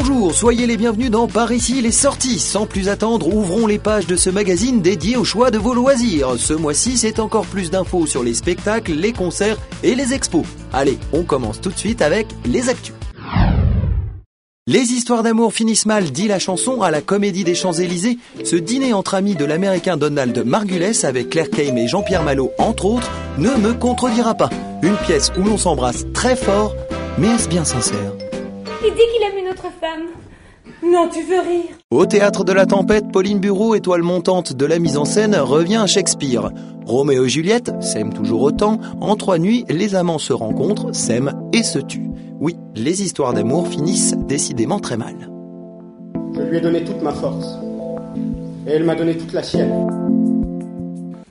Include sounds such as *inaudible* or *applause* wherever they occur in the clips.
Bonjour, soyez les bienvenus dans Par ici les sorties. Sans plus attendre, ouvrons les pages de ce magazine dédié au choix de vos loisirs. Ce mois-ci, c'est encore plus d'infos sur les spectacles, les concerts et les expos. Allez, on commence tout de suite avec les actus. Les histoires d'amour finissent mal, dit la chanson, à la Comédie des Champs-Élysées. Ce dîner entre amis de l'américain Donald Margules avec Claire Kame et Jean-Pierre Malo, entre autres, ne me contredira pas. Une pièce où l'on s'embrasse très fort, mais est-ce bien sincère? Il dit qu'il aime une autre femme. Non, tu veux rire. Au théâtre de la tempête, Pauline Bureau, étoile montante de la mise en scène, revient à Shakespeare. Roméo et Juliette s'aiment toujours autant. En trois nuits, les amants se rencontrent, s'aiment et se tuent. Oui, les histoires d'amour finissent décidément très mal. Je lui ai donné toute ma force. Et elle m'a donné toute la sienne.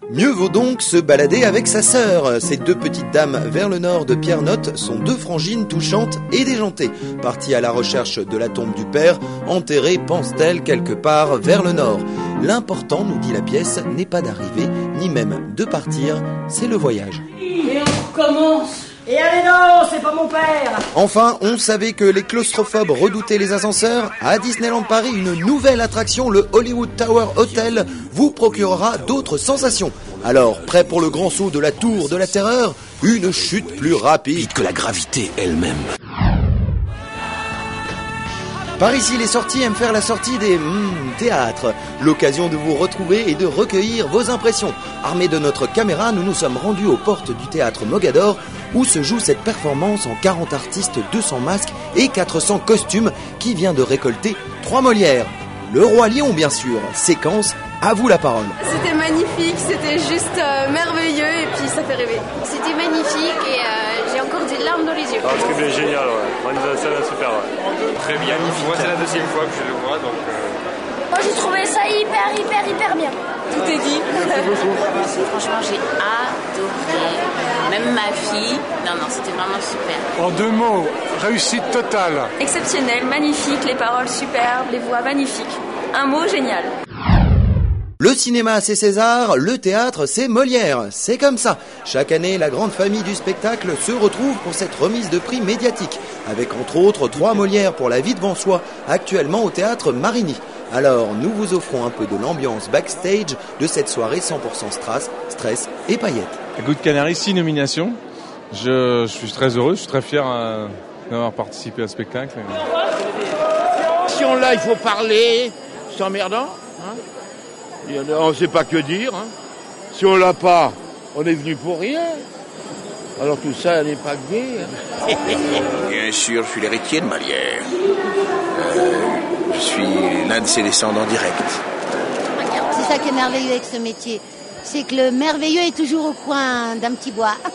Mieux vaut donc se balader avec sa sœur. Ces deux petites dames vers le nord de Pierre Note sont deux frangines touchantes et déjantées. Parties à la recherche de la tombe du père, enterrées, pensent-elles, quelque part vers le nord. L'important, nous dit la pièce, n'est pas d'arriver, ni même de partir, c'est le voyage. Et on recommence. Et allez non, c'est pas mon père Enfin, on savait que les claustrophobes redoutaient les ascenseurs. À Disneyland Paris, une nouvelle attraction, le Hollywood Tower Hotel, vous procurera d'autres sensations. Alors, prêt pour le grand saut de la tour de la terreur? Une chute plus rapide que la gravité elle-même. Par ici, les sorties aiment faire la sortie des hmm, théâtres. L'occasion de vous retrouver et de recueillir vos impressions. Armés de notre caméra, nous nous sommes rendus aux portes du théâtre Mogador où se joue cette performance en 40 artistes, 200 masques et 400 costumes qui vient de récolter trois Molières. Le Roi Lion, bien sûr. Séquence, à vous la parole. C'était magnifique, c'était juste euh, merveilleux et puis ça fait rêver. C'était magnifique et euh, j'ai encore des larmes dans les yeux. Ah, le truc est génial, ouais. Est super, ouais. Très bien. Moi, c'est la deuxième fois que je le vois, donc. Euh... Moi, j'ai trouvé ça hyper, hyper, hyper bien. Tout est dit. Franchement, j'ai Même ma fille. Non, non, c'était vraiment super. En deux mots, réussite totale. Exceptionnel, magnifique, les paroles superbes, les voix magnifiques. Un mot génial. Le cinéma, c'est César, le théâtre, c'est Molière. C'est comme ça. Chaque année, la grande famille du spectacle se retrouve pour cette remise de prix médiatique, avec entre autres trois Molières pour La vie devant soi, actuellement au théâtre Marigny. Alors, nous vous offrons un peu de l'ambiance backstage de cette soirée 100% strass, stress et paillettes. Good Canary, six nominations. Je, je, suis très heureux, je suis très fier euh, d'avoir participé à ce spectacle. Si on l'a, il faut parler. C'est emmerdant. Hein on ne sait pas que dire. Hein. Si on l'a pas, on est venu pour rien. Alors tout ça n'est pas gay. *laughs* Bien sûr, je suis l'héritier de Malière. Euh, je suis l'un de ses descendants directs. C'est ça qui est merveilleux avec ce métier. C'est que le merveilleux est toujours au coin d'un petit bois. *laughs*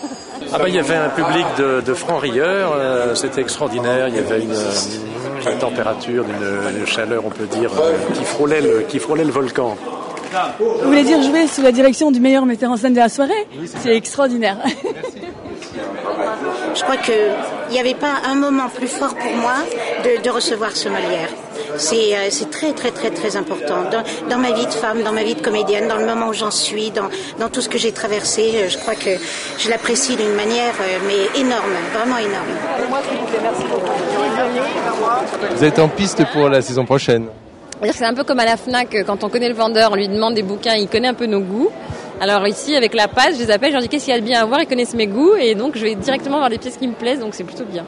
Ah bah, il y avait un public de, de francs rieurs, euh, c'était extraordinaire. Il y avait une, une température, une, une, chaleur, on peut dire, euh, qui, frôlait le, qui frôlait le volcan. Vous voulez dire jouer sous la direction du meilleur metteur en scène de la soirée? C'est extraordinaire. Je crois qu'il n'y avait pas un moment plus fort pour moi de, de recevoir ce Molière. C'est euh, très très très très important dans, dans, ma vie de femme, dans ma vie de comédienne, dans le moment où j'en suis, dans, dans, tout ce que j'ai traversé. Je crois que je l'apprécie d'une manière euh, mais énorme, vraiment énorme. Vous êtes en piste pour la saison prochaine c'est un peu comme à la FNAC, quand on connaît le vendeur, on lui demande des bouquins, il connaît un peu nos goûts. Alors ici, avec la page, je les appelle, je leur dis qu'est-ce qu'il y a de bien à voir, ils connaissent mes goûts, et donc je vais directement voir des pièces qui me plaisent, donc c'est plutôt bien.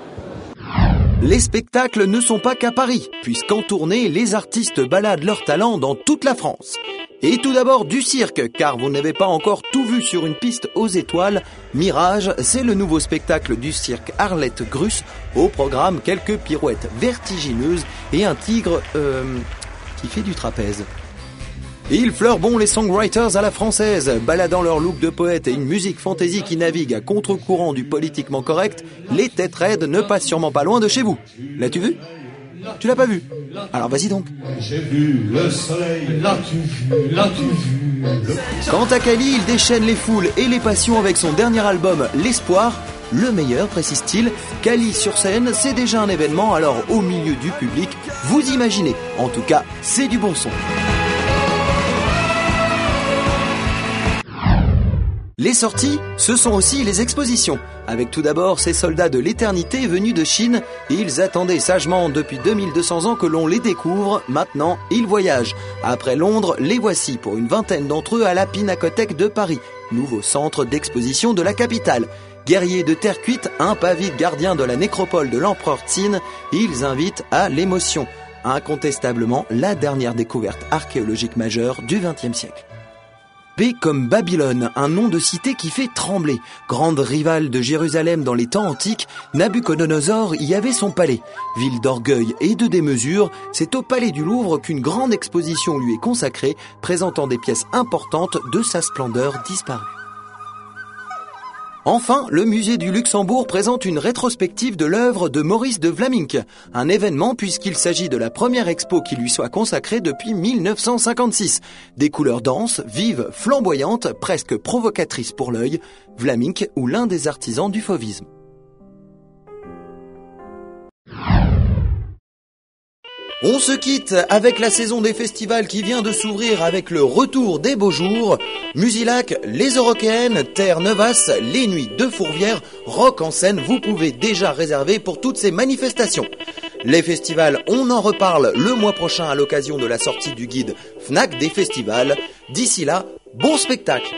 Les spectacles ne sont pas qu'à Paris, puisqu'en tournée, les artistes baladent leur talent dans toute la France. Et tout d'abord du cirque, car vous n'avez pas encore tout vu sur une piste aux étoiles. Mirage, c'est le nouveau spectacle du cirque Arlette Grus. Au programme, quelques pirouettes vertigineuses et un tigre, euh, qui fait du trapèze. Ils fleurent bon les songwriters à la française, baladant leur look de poète et une musique fantaisie qui navigue à contre-courant du politiquement correct, les têtes raides ne passent sûrement pas loin de chez vous. L'as-tu vu? Tu l'as pas vu? Alors vas-y donc. J'ai vu le soleil, l'as-tu vu, l'as-tu vu? Quant à Kali, il déchaîne les foules et les passions avec son dernier album L'Espoir, le meilleur, précise-t-il. Kali sur scène, c'est déjà un événement, alors au milieu du public, vous imaginez. En tout cas, c'est du bon son. Les sorties, ce sont aussi les expositions, avec tout d'abord ces soldats de l'éternité venus de Chine. Ils attendaient sagement depuis 2200 ans que l'on les découvre, maintenant ils voyagent. Après Londres, les voici pour une vingtaine d'entre eux à la Pinacothèque de Paris, nouveau centre d'exposition de la capitale. Guerriers de terre cuite, impavides gardiens de la nécropole de l'empereur Tsin, ils invitent à l'émotion. Incontestablement la dernière découverte archéologique majeure du XXe siècle. B comme Babylone, un nom de cité qui fait trembler. Grande rivale de Jérusalem dans les temps antiques, Nabucodonosor y avait son palais. Ville d'orgueil et de démesure, c'est au palais du Louvre qu'une grande exposition lui est consacrée, présentant des pièces importantes de sa splendeur disparue. Enfin, le musée du Luxembourg présente une rétrospective de l'œuvre de Maurice de Vlaminck, un événement puisqu'il s'agit de la première expo qui lui soit consacrée depuis 1956. Des couleurs denses, vives, flamboyantes, presque provocatrices pour l'œil, Vlaminck ou l'un des artisans du fauvisme. On se quitte avec la saison des festivals qui vient de s'ouvrir avec le retour des beaux jours. Musilac, les Eurokéennes, Terre Neuvas, les Nuits de Fourvière, Rock en scène, vous pouvez déjà réserver pour toutes ces manifestations. Les festivals, on en reparle le mois prochain à l'occasion de la sortie du guide FNAC des festivals. D'ici là, bon spectacle